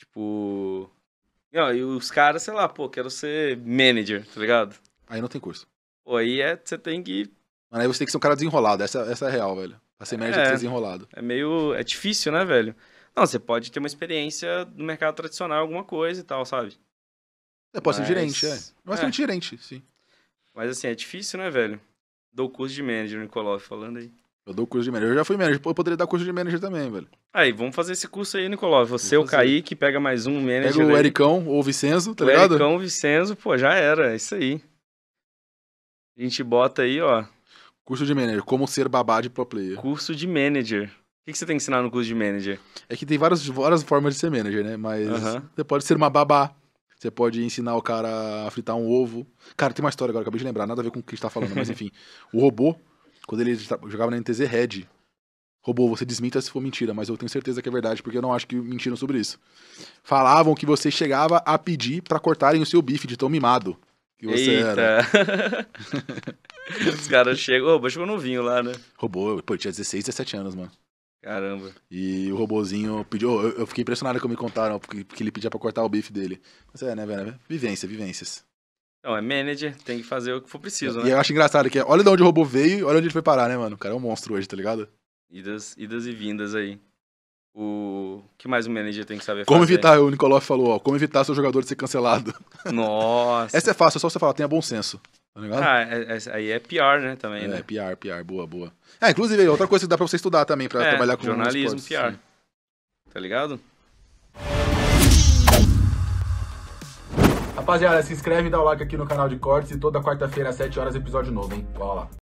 Tipo. Não, e os caras, sei lá, pô, quero ser manager, tá ligado? Aí não tem curso. Pô, aí é, você tem que. Mano, aí você tem que ser um cara desenrolado, essa, essa é a real, velho. Pra ser manager É. tem que ser desenrolado. É meio. É difícil, né, velho? Não, você pode ter uma experiência no mercado tradicional, alguma coisa e tal, sabe? É, pode ser Mas- gerente, é. Bastante é. gerente, sim. Mas assim, é difícil, né, velho? Dou curso de manager, Nicolau, falando aí. Eu dou curso de manager. Eu já fui manager, eu poderia dar curso de manager também, velho. Aí, vamos fazer esse curso aí, Nicolau. Você, o. Kaique, pega mais um manager. Pega o. Ericão ou o Vicenzo, tá o ligado? Ericão, o Vicenzo, pô, já era, é isso aí. A gente bota aí, ó, Curso de manager, como ser babá de pro player. curso de manager. O que, você tem que ensinar no curso de manager? É que tem várias, várias formas de ser manager, né? Mas você pode ser uma babá. Você pode ensinar o cara a fritar um ovo. Cara, tem uma história agora, acabei de lembrar, nada a ver com o que a gente tá falando, mas enfim. O robô, quando ele ta- jogava na NTZ Red, robô, você desminta se for mentira, mas eu tenho certeza que é verdade, porque eu não acho que mentiram sobre isso. Falavam que você chegava a pedir pra cortarem o seu bife de tão mimado que você era. Eita! Os caras chegam. Ô, chegou novinho lá, né? Robô, pô, tinha 16, 17 anos, mano. Caramba. E o robozinho pediu. Eu, eu fiquei impressionado que me contaram, porque, porque ele pedia pra cortar o bife dele. Mas é, né, velho? Vivência, vivências. Não, é manager, tem que fazer o que for preciso, E né? eu acho engraçado que é, olha de onde o robô veio e olha onde ele foi parar, né, mano? O cara é um monstro hoje, tá ligado? Idas, idas e vindas aí. O que mais o manager tem que saber Como fazer? evitar, o Nicolau falou, ó, como evitar seu jogador de ser cancelado. Nossa. Essa é fácil, é só você falar, tenha bom senso. Tá ligado? Ah, é- é- aí é PR, né, também, é, né? PR, PR, boa, boa. É, inclusive, outra coisa que dá pra você estudar também, pra É, trabalhar com jornalismo, PR. sim. Tá ligado? Rapaziada, se inscreve e dá o like aqui no canal de cortes e toda quarta-feira às 7 horas episódio novo, hein? Bora lá.